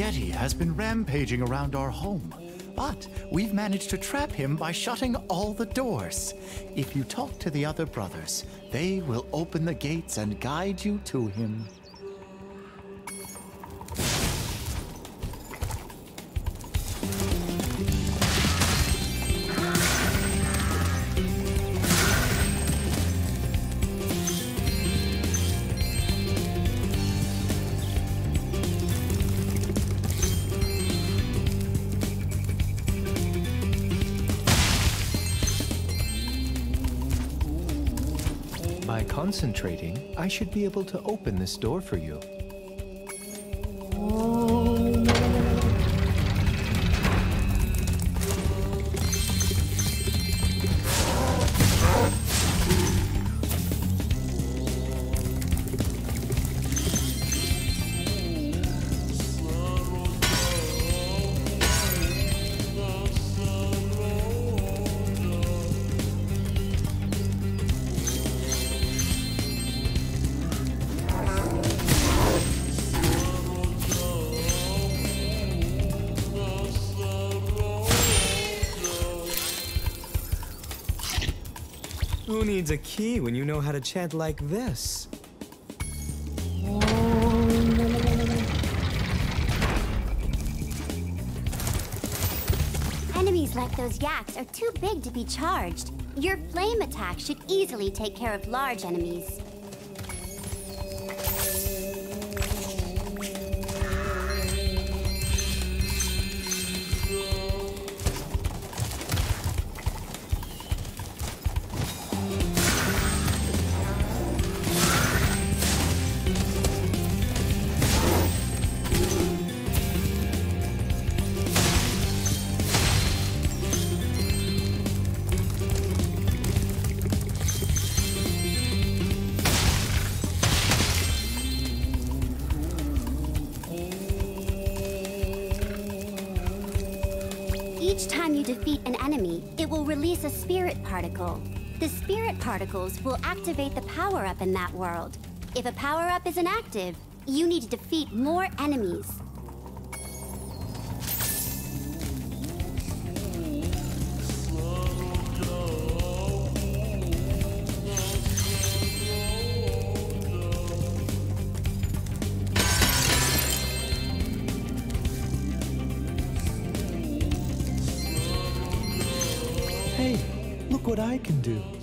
Yeti has been rampaging around our home, but we've managed to trap him by shutting all the doors. If you talk to the other brothers, they will open the gates and guide you to him. Concentrating, I should be able to open this door for you. Needs a key when you know how to chant like this? Enemies like those yaks are too big to be charged. Your flame attack should easily take care of large enemies. Release a spirit particle. The spirit particles will activate the power up in that world. If a power up is inactive, you need to defeat more enemies. Can do.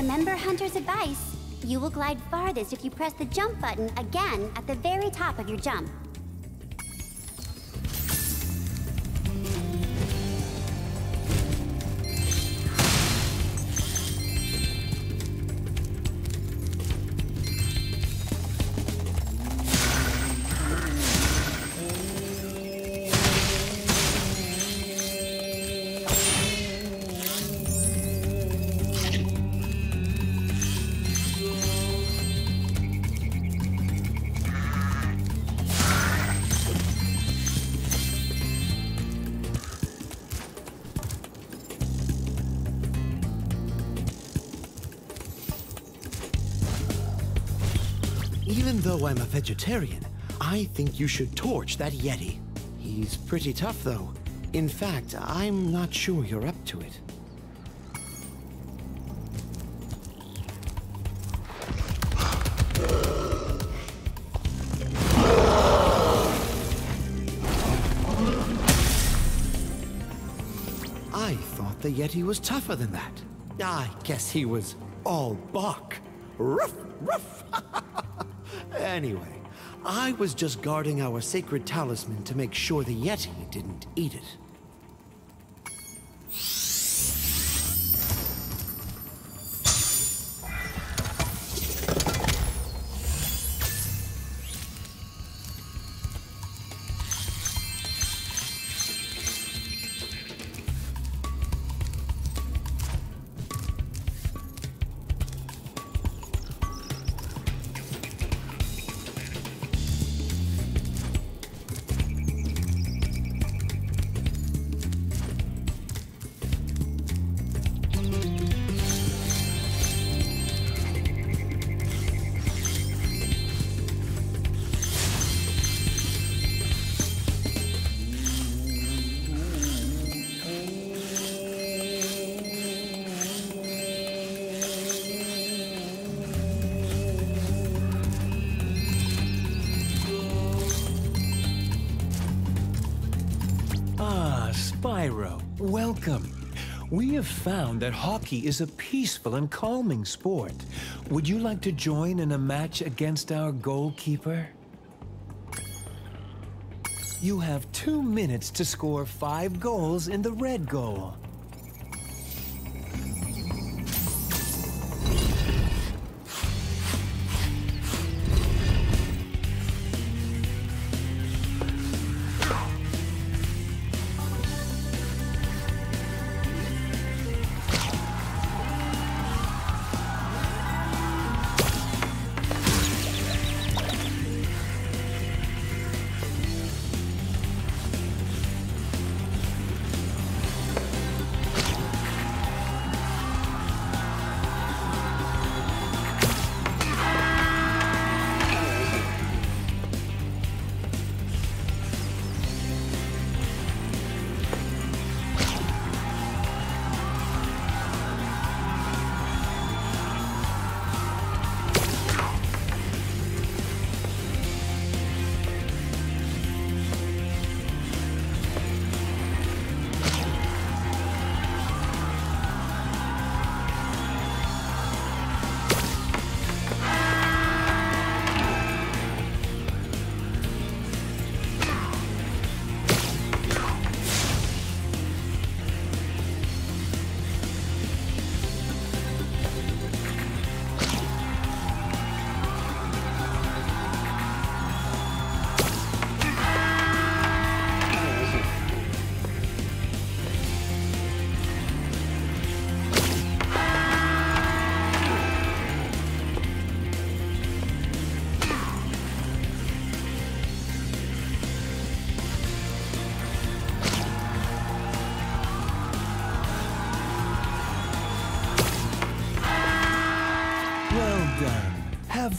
Remember Hunter's advice. You will glide farthest if you press the jump button again at the very top of your jump. Vegetarian, I think you should torch that Yeti. He's pretty tough, though. In fact, I'm not sure you're up to it. I thought the Yeti was tougher than that. I guess he was all bark. Ruff, ruff. Anyway, I was just guarding our sacred talisman to make sure the Yeti didn't eat it. Found that hockey is a peaceful and calming sport. Would you like to join in a match against our goalkeeper? You have two minutes to score five goals in the red goal.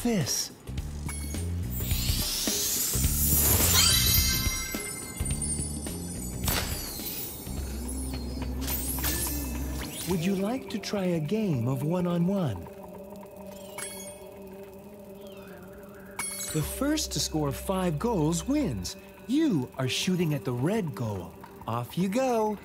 This. Would you like to try a game of one-on-one? The first to score five goals wins. You are shooting at the red goal. Off you go.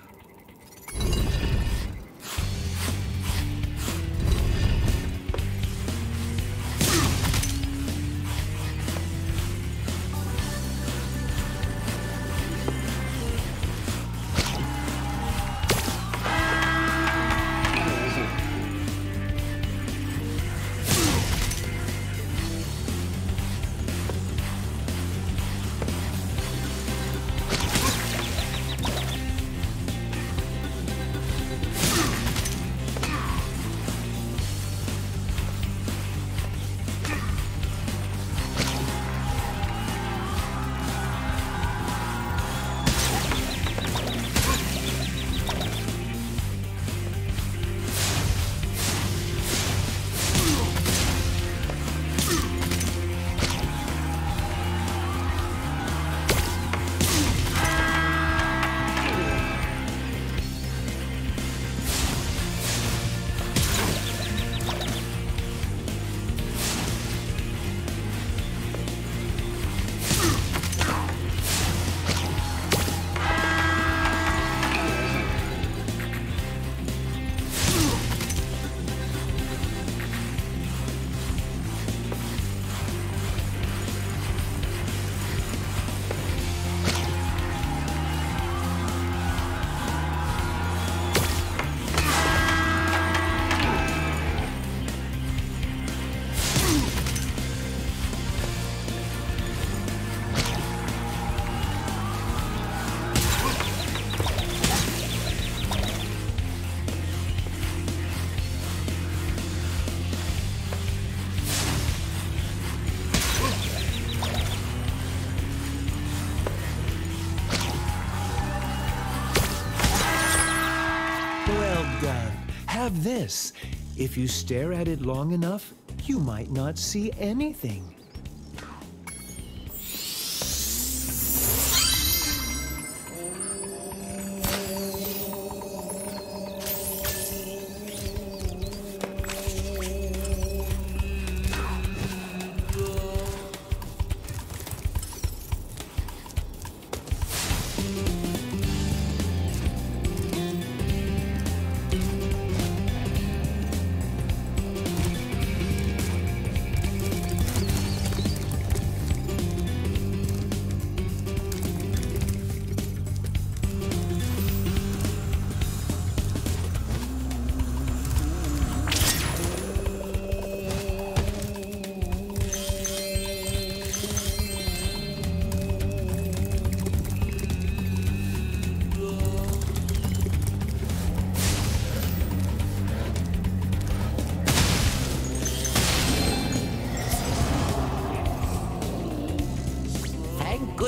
Have this. If you stare at it long enough, you might not see anything.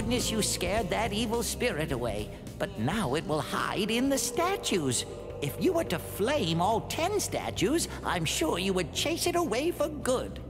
Goodness you scared that evil spirit away. But now it will hide in the statues. If you were to flame all ten statues, I'm sure you would chase it away for good.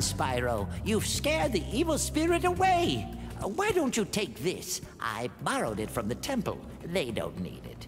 Spyro. You've scared the evil spirit away. Why don't you take this? I borrowed it from the temple. They don't need it.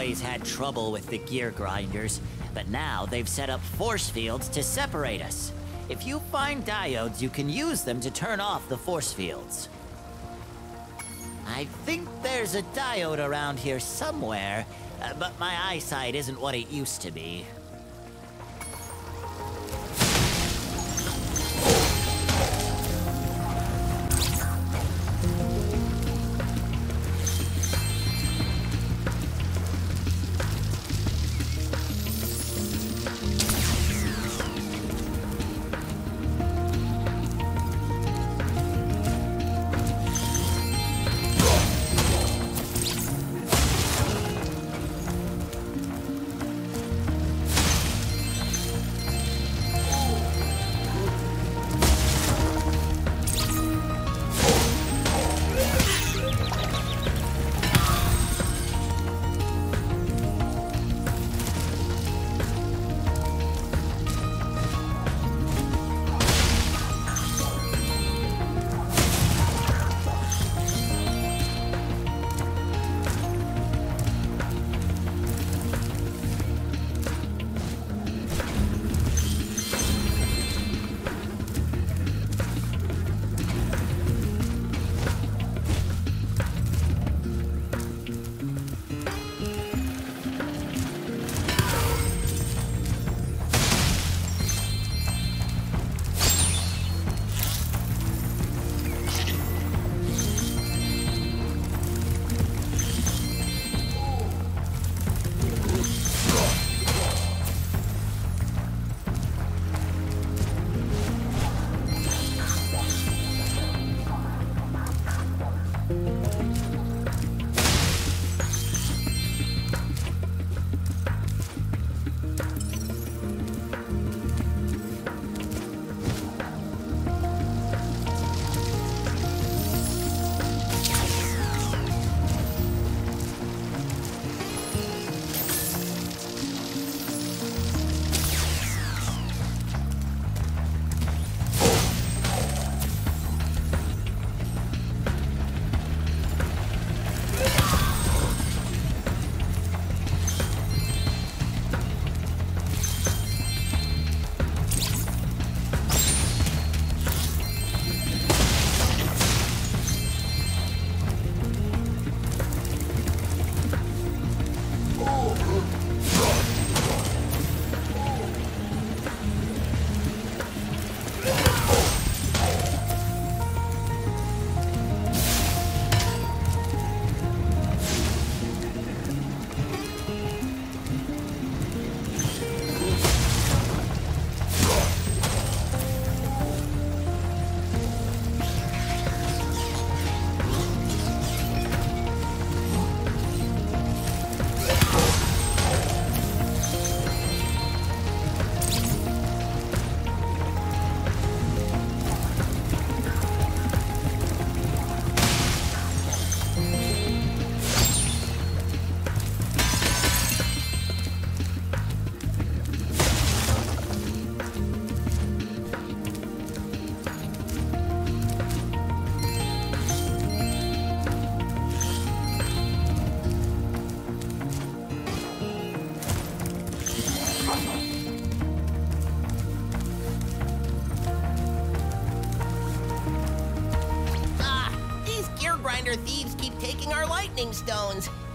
Always had trouble with the gear grinders, but now they've set up force fields to separate us. If you find diodes, you can use them to turn off the force fields. I think there's a diode around here somewhere, uh, but my eyesight isn't what it used to be.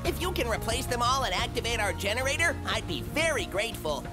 If you can replace them all and activate our generator, I'd be very grateful.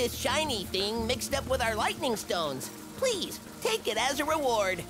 This shiny thing mixed up with our lightning stones. Please, take it as a reward.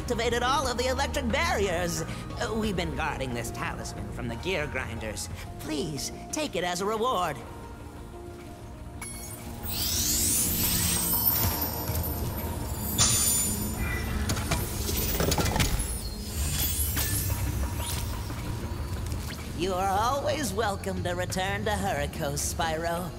You've all of the electric barriers. Uh, We've been guarding this talisman from the gear grinders. Please, take it as a reward. You are always welcome to return to Spyro. Spyro,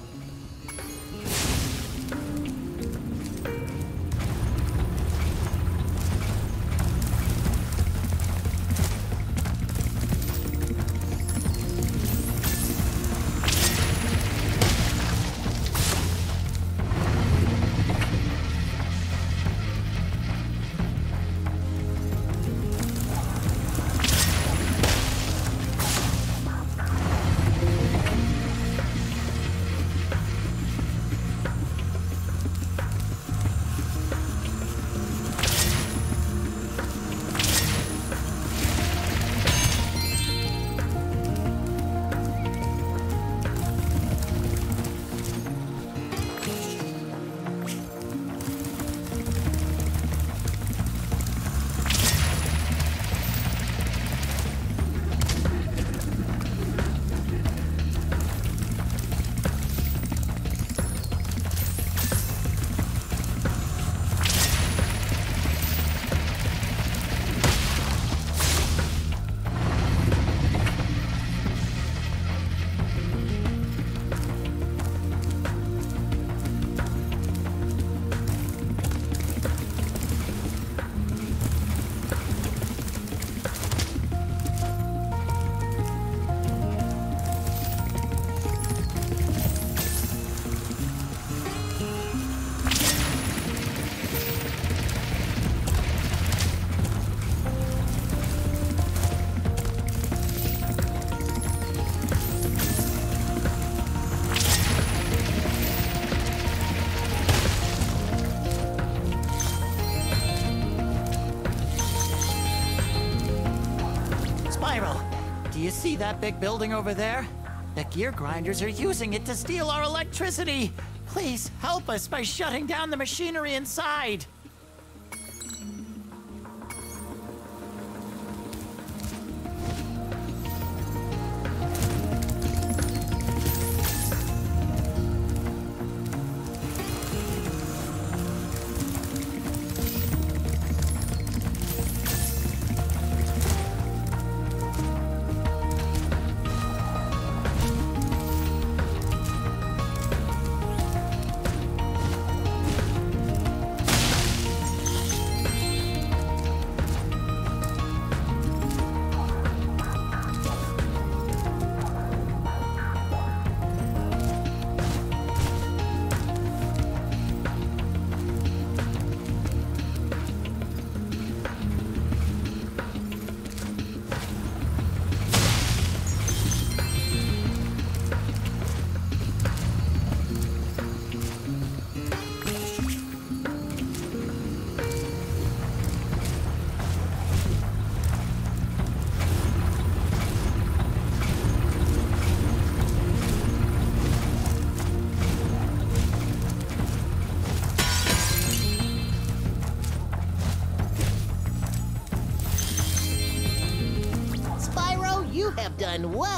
that big building over there? The gear grinders are using it to steal our electricity. Please help us by shutting down the machinery inside.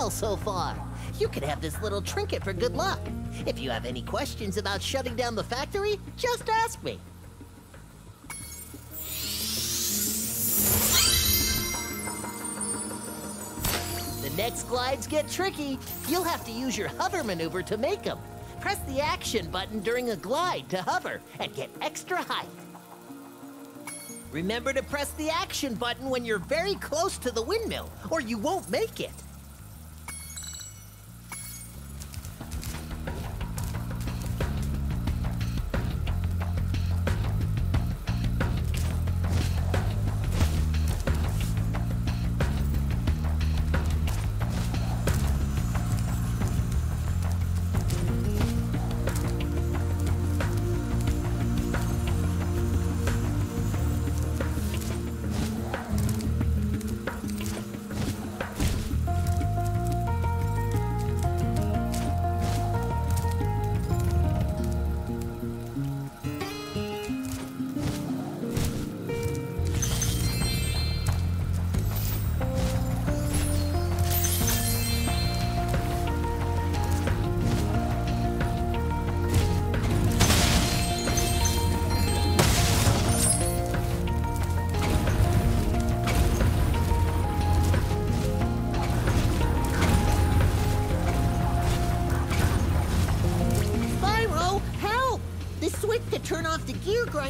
Well so far. You can have this little trinket for good luck. If you have any questions about shutting down the factory, just ask me. The next glides get tricky. You'll have to use your hover maneuver to make them. Press the action button during a glide to hover and get extra height. Remember to press the action button when you're very close to the windmill, or you won't make it.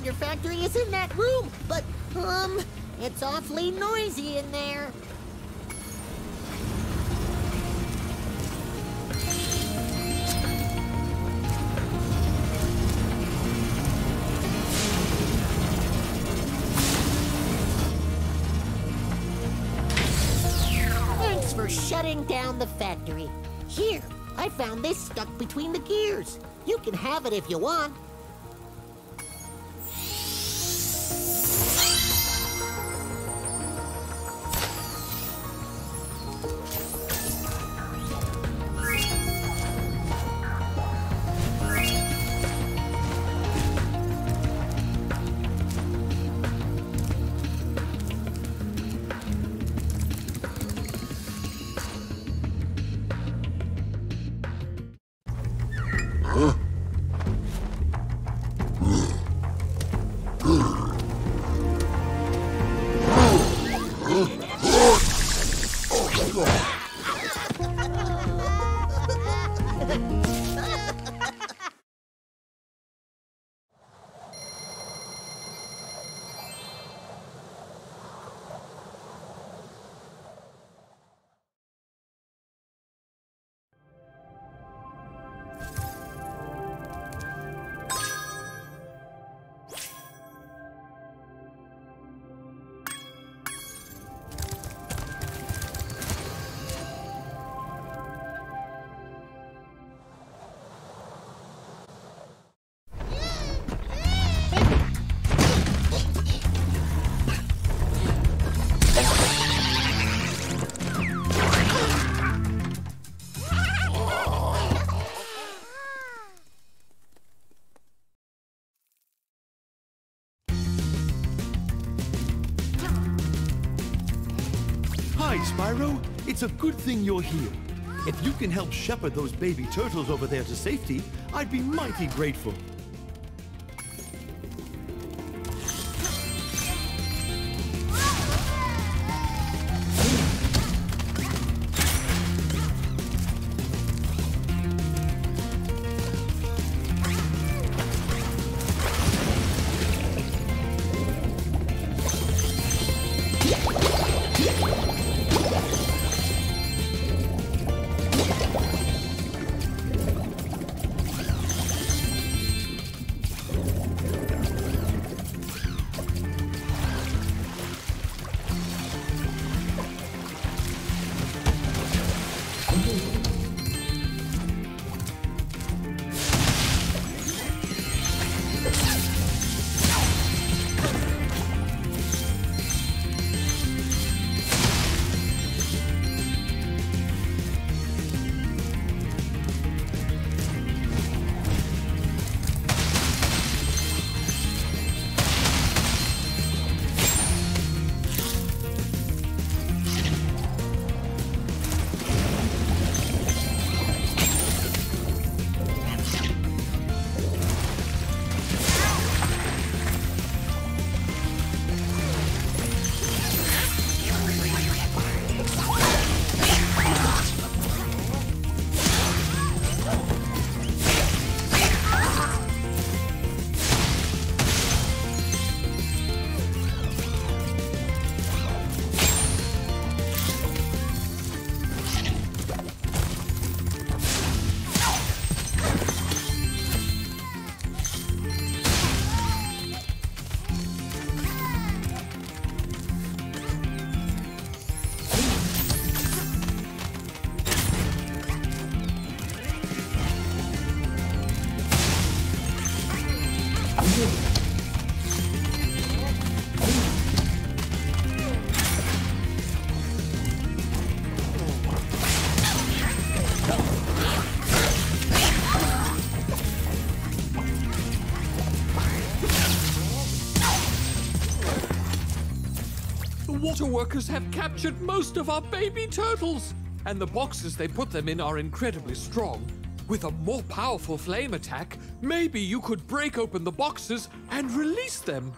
Wonder Factory is in that room, but, um, it's awfully noisy in there. Thanks for shutting down the factory. Here, I found this stuck between the gears. You can have it if you want. Hi, Spyro. It's a good thing you're here. If you can help shepherd those baby turtles over there to safety, I'd be mighty grateful. Water workers have captured most of our baby turtles, and the boxes they put them in are incredibly strong. With a more powerful flame attack, maybe you could break open the boxes and release them.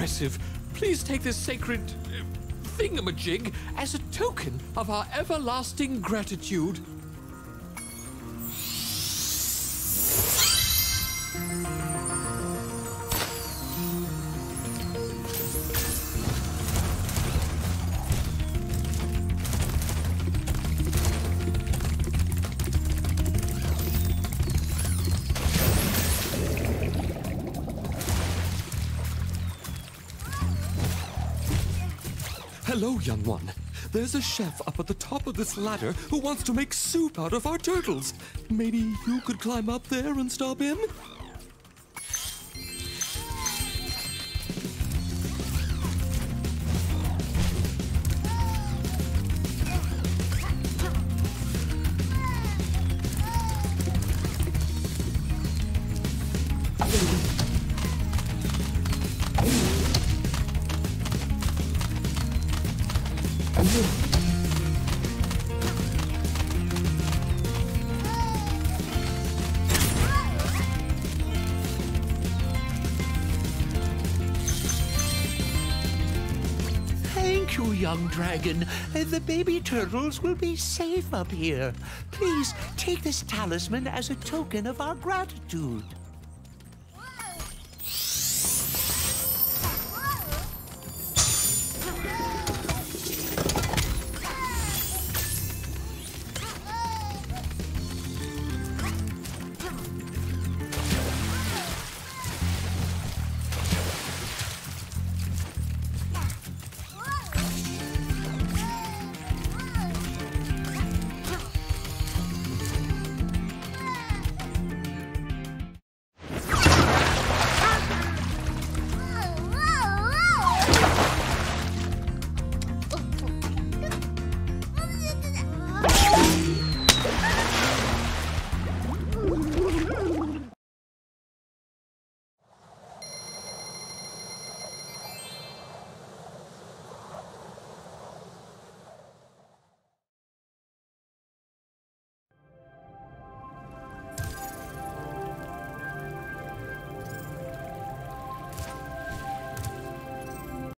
Impressive. Please take this sacred uh, thingamajig as a token of our everlasting gratitude. There's a chef up at the top of this ladder who wants to make soup out of our turtles. Maybe you could climb up there and stop him? Thank you, young dragon. The baby turtles will be safe up here. Please take this talisman as a token of our gratitude.